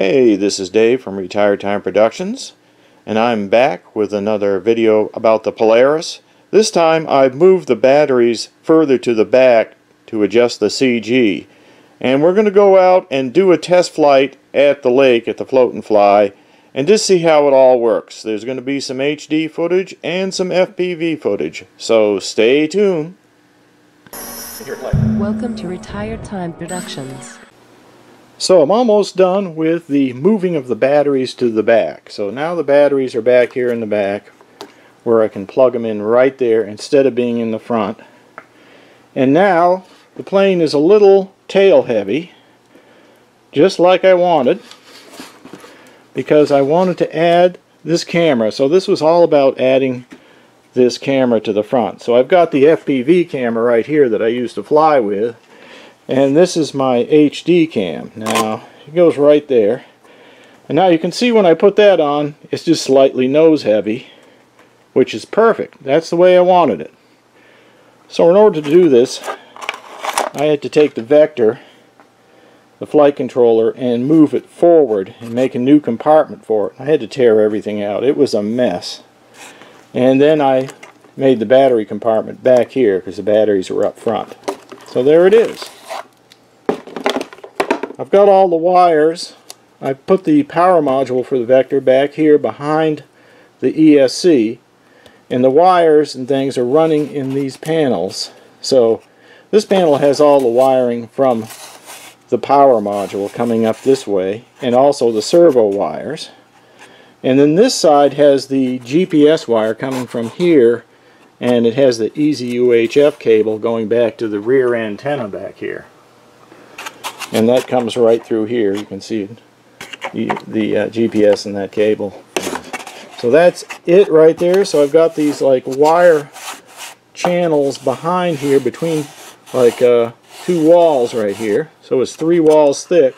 Hey, this is Dave from Retired Time Productions, and I'm back with another video about the Polaris. This time I've moved the batteries further to the back to adjust the CG. And we're going to go out and do a test flight at the lake at the Float and Fly and just see how it all works. There's going to be some HD footage and some FPV footage, so stay tuned. Welcome to Retired Time Productions. So I'm almost done with the moving of the batteries to the back. So now the batteries are back here in the back where I can plug them in right there instead of being in the front. And now the plane is a little tail heavy just like I wanted because I wanted to add this camera. So this was all about adding this camera to the front. So I've got the FPV camera right here that I used to fly with and this is my HD cam. Now it goes right there and now you can see when I put that on it's just slightly nose heavy which is perfect. That's the way I wanted it. So in order to do this I had to take the vector the flight controller and move it forward and make a new compartment for it. I had to tear everything out. It was a mess. And then I made the battery compartment back here because the batteries are up front. So there it is. I've got all the wires. I put the power module for the Vector back here behind the ESC and the wires and things are running in these panels. So this panel has all the wiring from the power module coming up this way and also the servo wires. And then this side has the GPS wire coming from here and it has the EZUHF cable going back to the rear antenna back here. And that comes right through here. You can see the, the uh, GPS in that cable. So that's it right there. So I've got these like wire channels behind here between like uh, two walls right here. So it's three walls thick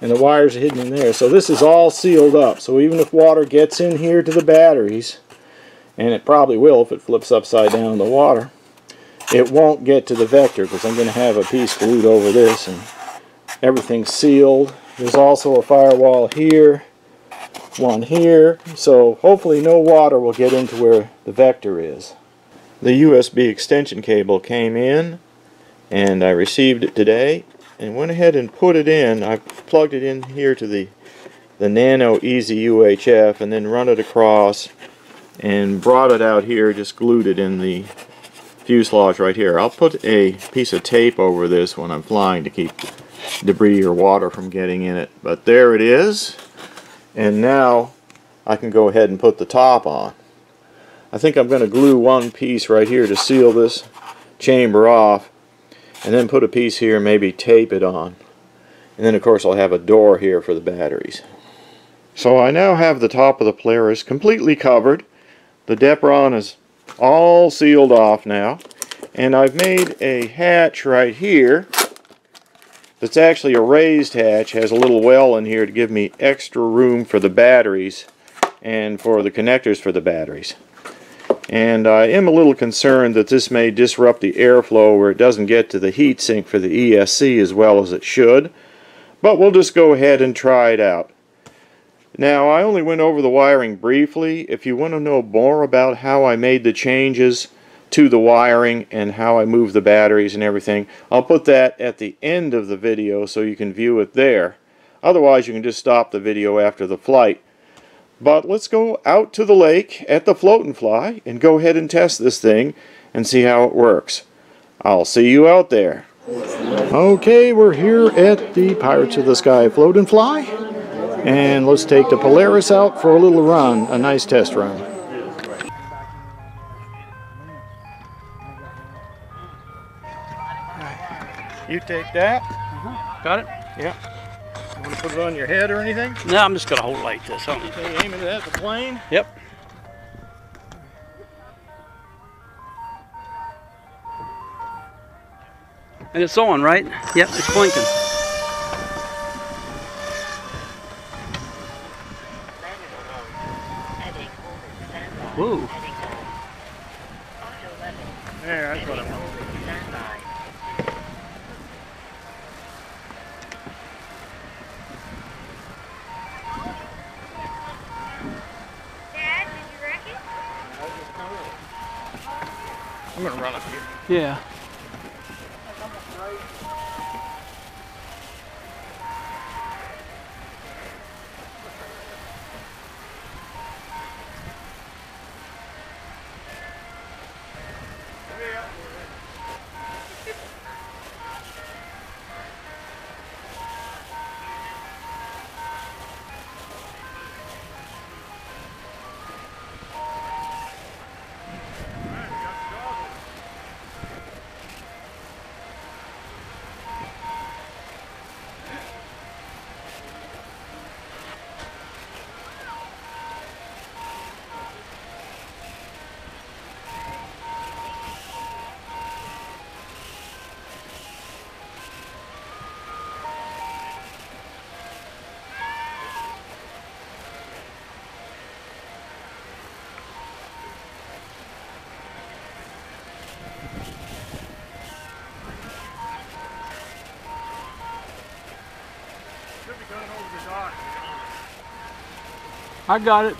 and the wires are hidden in there. So this is all sealed up. So even if water gets in here to the batteries, and it probably will if it flips upside down in the water, it won't get to the vector because I'm going to have a piece glued over this and everything's sealed. There's also a firewall here, one here, so hopefully no water will get into where the vector is. The USB extension cable came in and I received it today and went ahead and put it in. I plugged it in here to the the Nano EZUHF and then run it across and brought it out here, just glued it in the fuselage right here. I'll put a piece of tape over this when I'm flying to keep debris or water from getting in it. But there it is. And now I can go ahead and put the top on. I think I'm going to glue one piece right here to seal this chamber off and then put a piece here maybe tape it on. And then of course I'll have a door here for the batteries. So I now have the top of the Polaris completely covered. The Depron is all sealed off now. And I've made a hatch right here that's actually a raised hatch, has a little well in here to give me extra room for the batteries and for the connectors for the batteries. And I am a little concerned that this may disrupt the airflow where it doesn't get to the heat sink for the ESC as well as it should. But we'll just go ahead and try it out. Now I only went over the wiring briefly. If you want to know more about how I made the changes to the wiring and how I move the batteries and everything, I'll put that at the end of the video so you can view it there. Otherwise you can just stop the video after the flight. But let's go out to the lake at the Float and Fly and go ahead and test this thing and see how it works. I'll see you out there. Okay, we're here at the Pirates of the Sky Float and Fly. And let's take the Polaris out for a little run, a nice test run. You take that. Uh-huh. Got it? Yeah. You want to put it on your head or anything? No, I'm just gonna hold it like this. Huh? Okay, aiming it at the plane. Yep. And it's on, right? Yep, it's blinking. I'm gonna run up here. Yeah. I got it.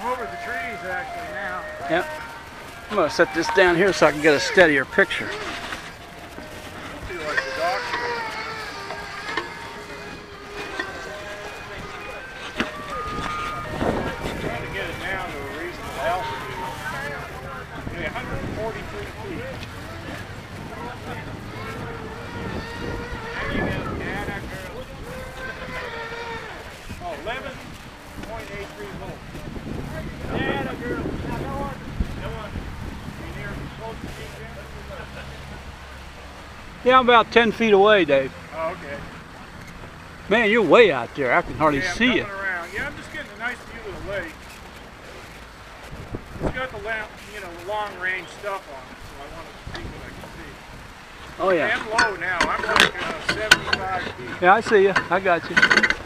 I'm over the trees actually now. Yep. I'm gonna set this down here so I can get a steadier picture. feel like the dock. Trying to get it down to a reasonable altitude. Yeah, 143 feet. There you go, Dad, that girl. Oh, 11.83 volts. Yeah, that girl. Now, no one. No one. You near close to me, Jim? Yeah, I'm about 10 feet away, Dave. Oh, okay. Man, you're way out there. I can hardly yeah, see you. around. Yeah, I'm just getting a nice view of the lake. It's got the lamp, you know, the long range stuff on it, so I want to see what I can see. Oh, yeah. I'm low now. I'm like uh, 75 feet. Yeah, I see you. I got you.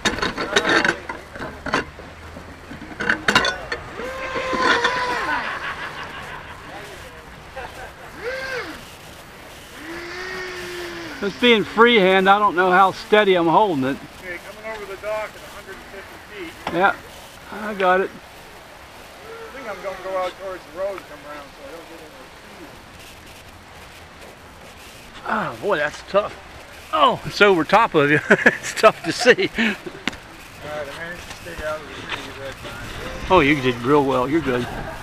This being freehand, I don't know how steady I'm holding it. Okay, coming over the dock at 150 feet. Yeah, I got it. I think I'm going to go out towards the road and come around so I don't get in the Oh, boy, that's tough. Oh, it's over top of you. it's tough to see. Alright, I managed to stay out of the trees that time. Oh, you did real well. You're good. I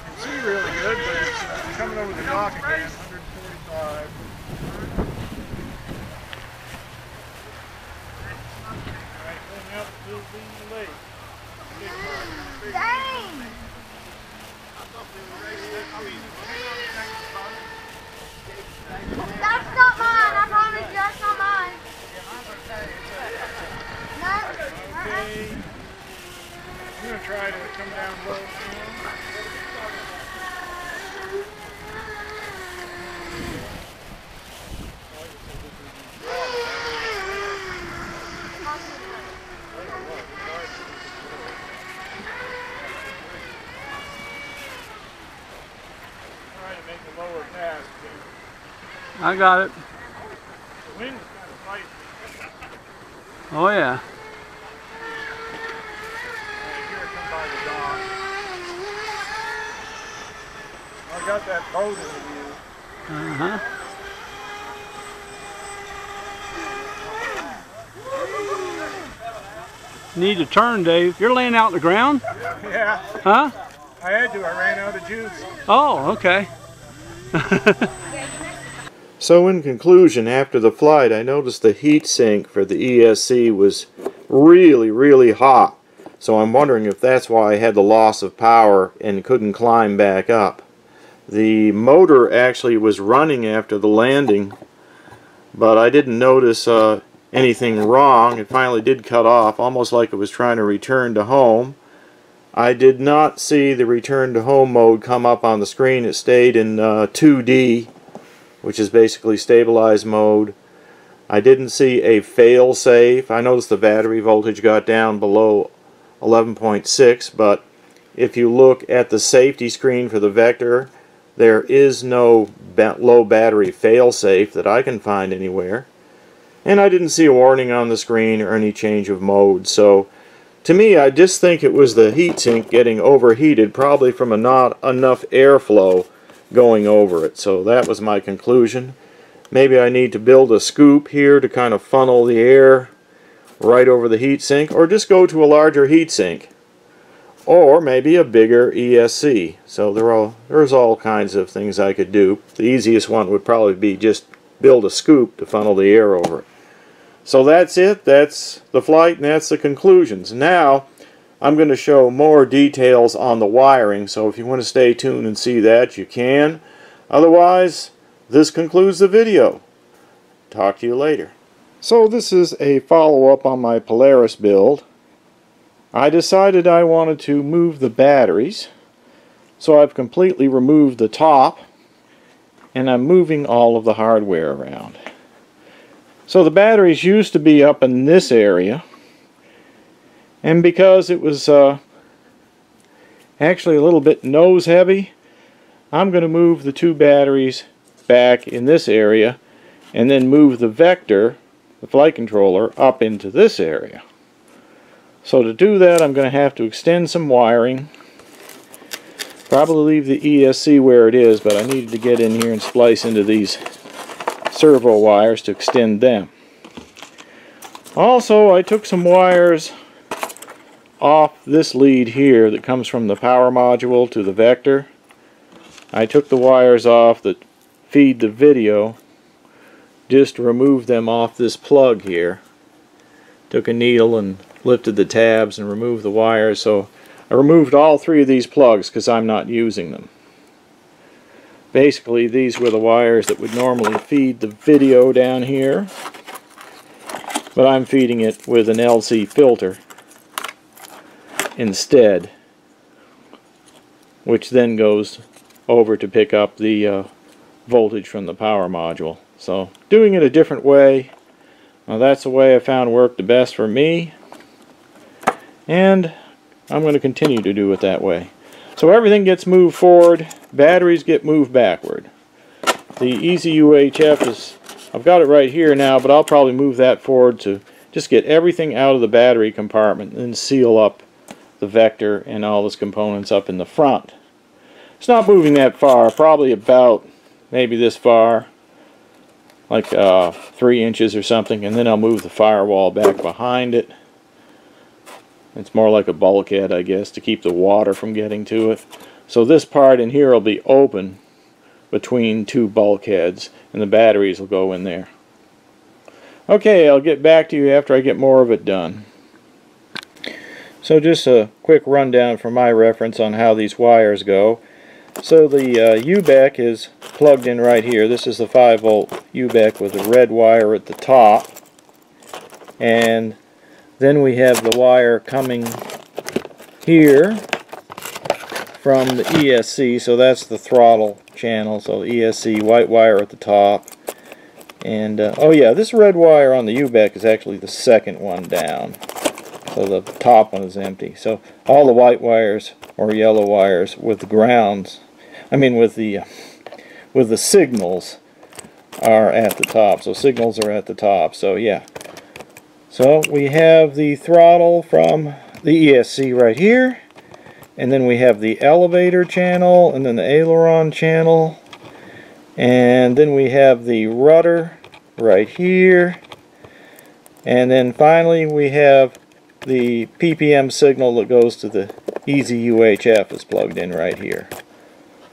can see really good, but it's coming over the dock again, up to the lake. Big one. Big Dang! That's not mine. I promise you, that's not mine. No. uh-uh. Okay. I'm gonna try to come down low. Trying to make a lower pass. but I got it. Oh, yeah. I got that boat in the view. Uh-huh. Need to turn, Dave. You're laying out on the ground? Yeah, Huh? I had to. I ran out of juice. Oh, okay. So in conclusion, after the flight, I noticed the heat sink for the ESC was really, really hot. So I'm wondering if that's why I had the loss of power and couldn't climb back up. The motor actually was running after the landing, but I didn't notice uh, anything wrong. It finally did cut off, almost like it was trying to return to home. I did not see the return to home mode come up on the screen. It stayed in uh, 2D which is basically stabilized mode. I didn't see a fail safe. I noticed the battery voltage got down below 11.6, but if you look at the safety screen for the Vector, There is no low battery failsafe that I can find anywhere. And I didn't see a warning on the screen or any change of mode. So to me, I just think it was the heatsink getting overheated, probably from a not enough airflow going over it. So that was my conclusion. Maybe I need to build a scoop here to kind of funnel the air right over the heatsink, or just go to a larger heatsink. Or maybe a bigger ESC. So there are, there's all kinds of things I could do. The easiest one would probably be just build a scoop to funnel the air over it. So that's it. That's the flight and that's the conclusions. Now I'm going to show more details on the wiring. So if you want to stay tuned and see that, you can. Otherwise, this concludes the video. Talk to you later. So this is a follow-up on my Polaris build. I decided I wanted to move the batteries. So I've completely removed the top and I'm moving all of the hardware around. So the batteries used to be up in this area and because it was uh, actually a little bit nose heavy I'm going to move the two batteries back in this area and then move the vector the flight controller up into this area. So to do that I'm going to have to extend some wiring probably leave the ESC where it is but I needed to get in here and splice into these servo wires to extend them. Also, I took some wires off this lead here that comes from the power module to the vector. I took the wires off that feed the video just removed them off this plug here. Took a needle and lifted the tabs and removed the wires so I removed all three of these plugs because I'm not using them. Basically, these were the wires that would normally feed the video down here, but I'm feeding it with an LC filter instead, which then goes over to pick up the uh, voltage from the power module. So, doing it a different way, well, that's the way I found worked the best for me, and I'm going to continue to do it that way. So everything gets moved forward, batteries get moved backward. The EZUHF is, I've got it right here now, but I'll probably move that forward to just get everything out of the battery compartment and seal up the vector and all its components up in the front. It's not moving that far, probably about maybe this far, like uh, three inches or something, and then I'll move the firewall back behind it. It's more like a bulkhead, I guess, to keep the water from getting to it. So this part in here will be open between two bulkheads, and the batteries will go in there. Okay, I'll get back to you after I get more of it done. So just a quick rundown for my reference on how these wires go. So the uh, UBEC is plugged in right here. This is the 5 volt UBEC with a red wire at the top. And then we have the wire coming here from the ESC, so that's the throttle channel, so ESC white wire at the top. And, uh, oh yeah, this red wire on the UBEC is actually the second one down. So the top one is empty. So all the white wires or yellow wires with the grounds, I mean with the, with the signals are at the top. So signals are at the top. So yeah, so we have the throttle from the ESC right here. And then we have the elevator channel and then the aileron channel. And then we have the rudder right here. And then finally we have the PPM signal that goes to the EZUHF is plugged in right here.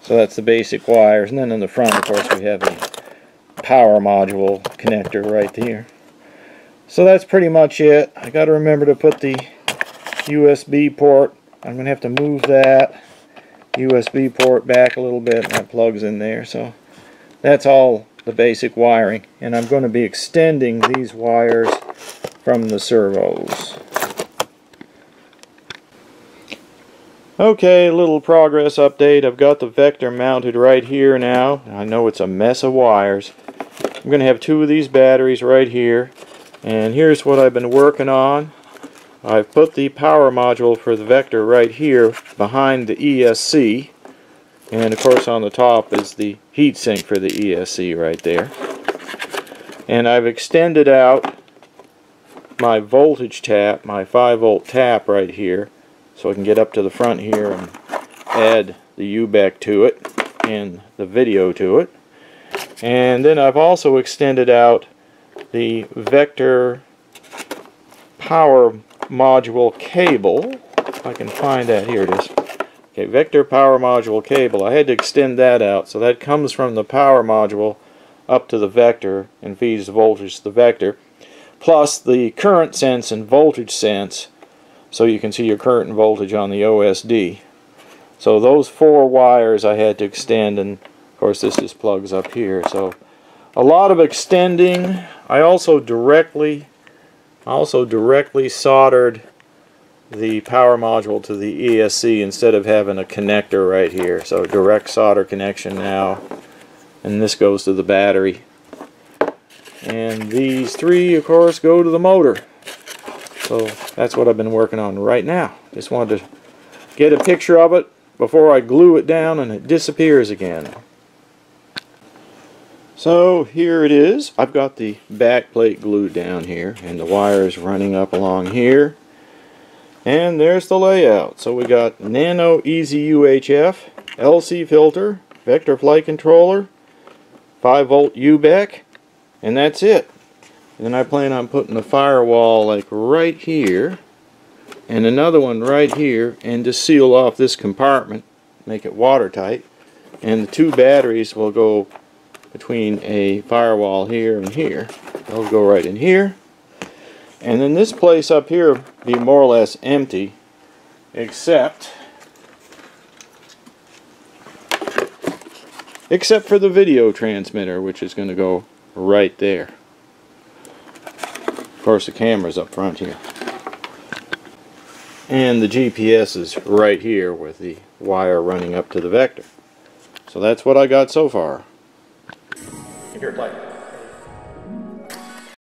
So that's the basic wires. And then in the front, of course, we have a power module connector right here. So that's pretty much it. I got to remember to put the USB port. I'm going to have to move that USB port back a little bit that plugs in there. So that's all the basic wiring. And I'm going to be extending these wires from the servos. Okay, little progress update. I've got the Vector mounted right here now. I know it's a mess of wires. I'm going to have two of these batteries right here. And here's what I've been working on. I've put the power module for the Vector right here behind the ESC. And of course on the top is the heatsink for the ESC right there. And I've extended out my voltage tap, my 5 volt tap right here, so I can get up to the front here and add the UBEC to it and the video to it. And then I've also extended out the Vector power module cable. If I can find that, here it is. Okay, Vector power module cable. I had to extend that out, so that comes from the power module up to the Vector and feeds the voltage to the Vector. Plus the current sense and voltage sense, so you can see your current and voltage on the OSD. So those four wires I had to extend, and of course this just plugs up here. So a lot of extending. I also directly, also directly soldered the power module to the ESC instead of having a connector right here. So direct solder connection now. And this goes to the battery. And these three, of course, go to the motor. So that's what I've been working on right now. Just wanted to get a picture of it before I glue it down and it disappears again. So here it is. I've got the back plate glued down here and the wires running up along here. And there's the layout. So we got Nano EZUHF, LC filter, vector flight controller, 5 volt UBEC, and that's it. And then I plan on putting the firewall like right here and another one right here and to seal off this compartment make it watertight and the two batteries will go between a firewall here and here they'll go right in here and then this place up here be more or less empty except except for the video transmitter which is going to go right there of course the camera's up front here and the GPS is right here with the wire running up to the vector. So that's what I got so far. Here, play.